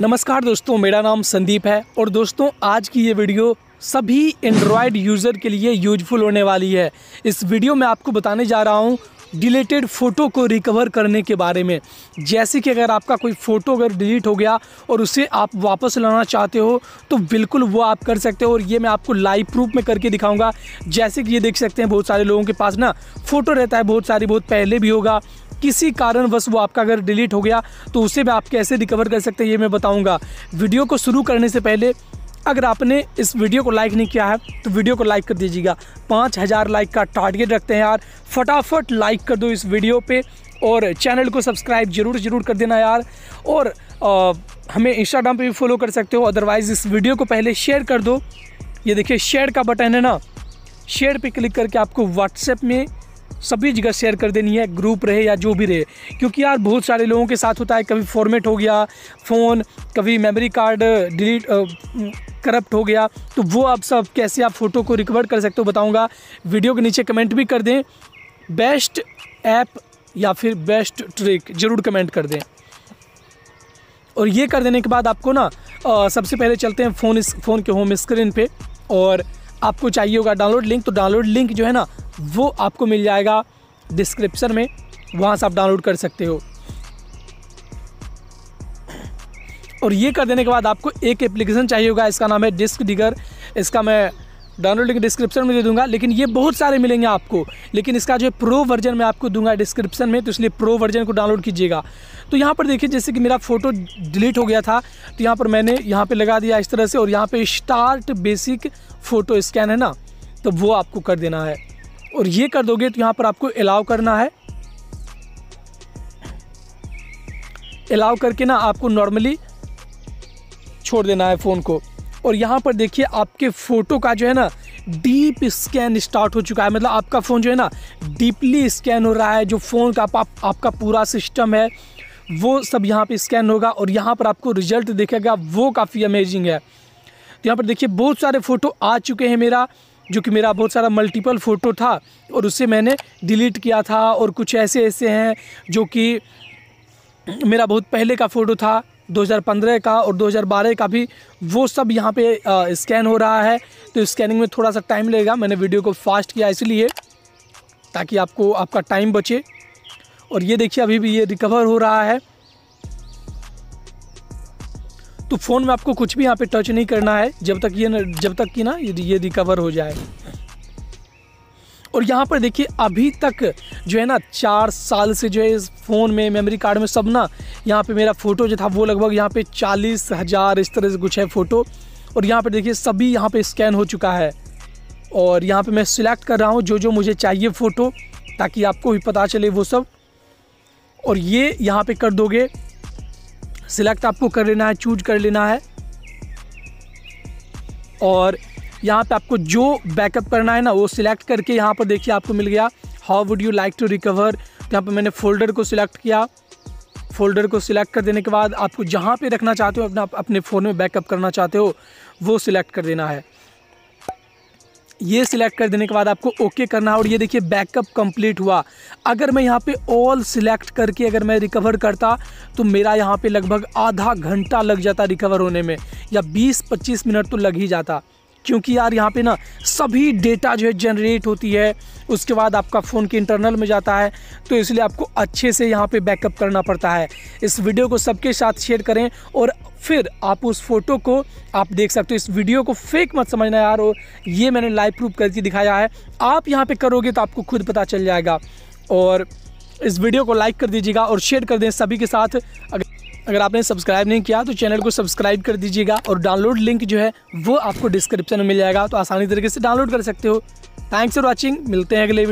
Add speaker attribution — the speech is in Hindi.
Speaker 1: नमस्कार दोस्तों, मेरा नाम संदीप है और दोस्तों, आज की ये वीडियो सभी एंड्रॉयड यूज़र के लिए यूजफुल होने वाली है। इस वीडियो में आपको बताने जा रहा हूँ डिलीटेड फ़ोटो को रिकवर करने के बारे में। जैसे कि अगर आपका कोई फ़ोटो अगर डिलीट हो गया और उसे आप वापस लाना चाहते हो तो बिल्कुल वो आप कर सकते हो और ये मैं आपको लाइव प्रूफ में करके दिखाऊँगा। जैसे कि ये देख सकते हैं, बहुत सारे लोगों के पास ना फ़ोटो रहता है, बहुत सारी, बहुत पहले भी होगा। किसी कारणवश वो आपका अगर डिलीट हो गया तो उसे भी आप कैसे रिकवर कर सकते हैं ये मैं बताऊँगा। वीडियो को शुरू करने से पहले अगर आपने इस वीडियो को लाइक नहीं किया है तो वीडियो को लाइक कर दीजिएगा। पाँच हज़ार लाइक का टारगेट रखते हैं यार। फटाफट लाइक कर दो इस वीडियो पे और चैनल को सब्सक्राइब ज़रूर ज़रूर कर देना यार। और आ, हमें इंस्टाग्राम पे भी फॉलो कर सकते हो। अदरवाइज़ इस वीडियो को पहले शेयर कर दो। ये देखिए शेयर का बटन है ना। शेयर पे क्लिक करके आपको व्हाट्सएप में सभी जगह शेयर कर देनी है ग्रुप रहे या जो भी रहे। क्योंकि यार बहुत सारे लोगों के साथ होता है कभी फॉर्मेट हो गया फ़ोन कभी मेमोरी कार्ड डिलीट करप्ट हो गया तो वो आप सब कैसे आप फ़ोटो को रिकवर कर सकते हो बताऊँगा। वीडियो के नीचे कमेंट भी कर दें। बेस्ट ऐप या फिर बेस्ट ट्रिक ज़रूर कमेंट कर दें। और ये कर देने के बाद आपको ना आ, सबसे पहले चलते हैं फ़ोन इस फ़ोन के होम स्क्रीन पे। और आपको चाहिए होगा डाउनलोड लिंक तो डाउनलोड लिंक जो है ना वो आपको मिल जाएगा डिस्क्रिप्शन में, वहाँ से आप डाउनलोड कर सकते हो। और ये कर देने के बाद आपको एक एप्लीकेशन चाहिए होगा, इसका नाम है डिस्क डिगर इसका मैं डाउनलोड लिंक डिस्क्रिप्शन में दे दूँगा, लेकिन ये बहुत सारे मिलेंगे आपको। लेकिन इसका जो है प्रो वर्जन मैं आपको दूँगा डिस्क्रिप्शन में तो इसलिए प्रो वर्जन को डाउनलोड कीजिएगा। तो यहाँ पर देखिए, जैसे कि मेरा फ़ोटो डिलीट हो गया था तो यहाँ पर मैंने यहाँ पर लगा दिया इस तरह से, और यहाँ पर स्टार्ट बेसिक फ़ोटो स्कैन है ना तो वो आपको कर देना है। और ये कर दोगे तो यहाँ पर आपको अलाउ करना है। अलाउ करके ना आपको नॉर्मली छोड़ देना है फ़ोन को। और यहाँ पर देखिए आपके फ़ोटो का जो है ना डीप स्कैन स्टार्ट हो चुका है। मतलब आपका फ़ोन जो है ना डीपली स्कैन हो रहा है। जो फ़ोन का आप, आपका पूरा सिस्टम है वो सब यहाँ पे स्कैन होगा और यहाँ पर आपको रिज़ल्ट देखेगा। वो काफ़ी अमेजिंग है। तो यहाँ पर देखिए बहुत सारे फ़ोटो आ चुके हैं मेरा। जो कि मेरा बहुत सारा मल्टीपल फ़ोटो था और उससे मैंने डिलीट किया था और कुछ ऐसे ऐसे हैं जो कि मेरा बहुत पहले का फ़ोटो था 2015 का और 2012 का भी, वो सब यहाँ पे स्कैन हो रहा है। तो स्कैनिंग में थोड़ा सा टाइम लगेगा, मैंने वीडियो को फास्ट किया इसलिए, ताकि आपको, आपका टाइम बचे। और ये देखिए, अभी भी ये रिकवर हो रहा है। तो फ़ोन में आपको कुछ भी यहाँ पे टच नहीं करना है, जब तक ये जब तक कि ना ये रिकवर हो जाए। और यहाँ पर देखिए, अभी तक जो है ना, चार साल से जो है इस फ़ोन में मेमोरी कार्ड में सब ना, यहाँ पे मेरा फ़ोटो जो था, वो लगभग यहाँ पे चालीस हज़ार इस तरह से कुछ है फ़ोटो और यहाँ पर देखिए, सभी यहाँ पे स्कैन हो चुका है। और यहाँ पे मैं सिलेक्ट कर रहा हूँ जो जो मुझे चाहिए फ़ोटो ताकि आपको भी पता चले वो सब। और ये यहाँ पे कर दोगे सिलेक्ट आपको कर लेना है, चूज़ कर लेना है। और यहाँ पे आपको जो बैकअप करना है ना, वो सिलेक्ट करके यहाँ पर देखिए आपको मिल गया। How would you like to recover यहाँ पर मैंने फोल्डर को सिलेक्ट किया। फोल्डर को सिलेक्ट कर देने के बाद आपको जहाँ पे रखना चाहते हो, अपना अपने फ़ोन में बैकअप करना चाहते हो, वो सिलेक्ट कर देना है। ये सिलेक्ट कर देने के बाद आपको ओके करना है और ये देखिए बैकअप कंप्लीट हुआ। अगर मैं यहाँ पे ऑल सिलेक्ट करके अगर मैं रिकवर करता तो मेरा यहाँ पे लगभग आधा घंटा लग जाता रिकवर होने में, या 20-25 मिनट तो लग ही जाता। क्योंकि यार यहाँ पे ना सभी डेटा जो है जनरेट होती है, उसके बाद आपका फ़ोन के इंटरनल में जाता है तो इसलिए आपको अच्छे से यहाँ पे बैकअप करना पड़ता है। इस वीडियो को सबके साथ शेयर करें और फिर आप उस फ़ोटो को, आप देख सकते हो, इस वीडियो को फेक मत समझना यार, और ये मैंने लाइव प्रूफ करके दिखाया है। आप यहाँ पे करोगे तो आपको खुद पता चल जाएगा। और इस वीडियो को लाइक कर दीजिएगा और शेयर कर दें सभी के साथ। अगर अगर आपने सब्सक्राइब नहीं किया तो चैनल को सब्सक्राइब कर दीजिएगा और डाउनलोड लिंक जो है वो आपको डिस्क्रिप्शन में मिल जाएगा। तो आसानी तरीके से डाउनलोड कर सकते हो। थैंक्स फॉर वॉचिंग मिलते हैं अगले वीडियो